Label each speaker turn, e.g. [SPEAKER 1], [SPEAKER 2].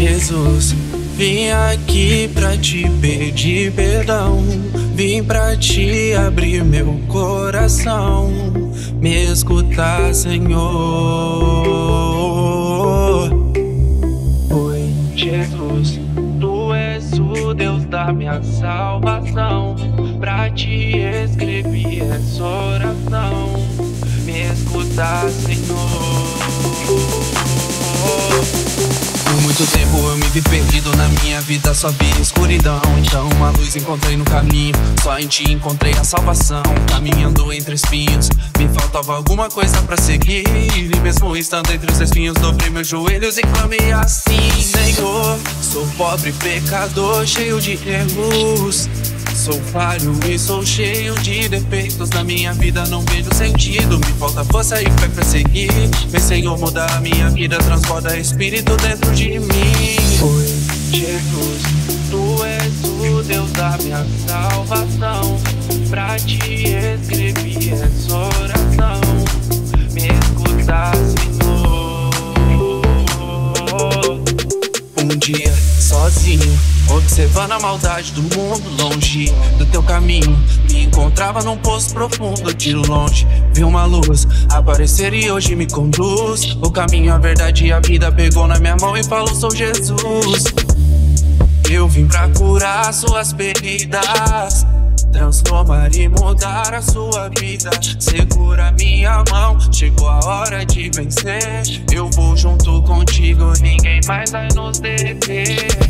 [SPEAKER 1] Jesus, vim aqui pra te pedir perdão. Vim pra te abrir meu coração. Me escutar, Senhor. Oi, Jesus, tu és o Deus da minha salvação. Pra te escrevi essa oração. Me escutar, Senhor. Muito tempo eu me vi perdido na minha vida, só vi escuridão. Então uma luz encontrei no caminho, só em ti encontrei a salvação. Caminhando entre espinhos, me faltava alguma coisa pra seguir. E mesmo estando entre os espinhos, dobrei meus joelhos e clamei assim: Senhor, sou pobre pecador, cheio de erros. Sou falho e sou cheio de defeitos Na minha vida não vejo sentido. Me falta força e fé pra seguir. Vem Senhor mudar a minha vida Transborda espírito dentro de mim. Oi, Jesus, Tu és o Deus da minha salvação. Pra te escrevi essa oração. Me escutar, Senhor. Um dia, sozinho. Observando a maldade do mundo longe do teu caminho. Me encontrava num poço profundo, tiro longe. Vi uma luz aparecer e hoje me conduz. O caminho, a verdade e a vida pegou na minha mão e falou sou Jesus. Eu vim pra curar suas feridas. Transformar e mudar a sua vida. Segura minha mão, chegou a hora de vencer. Eu vou junto contigo, ninguém mais vai nos deter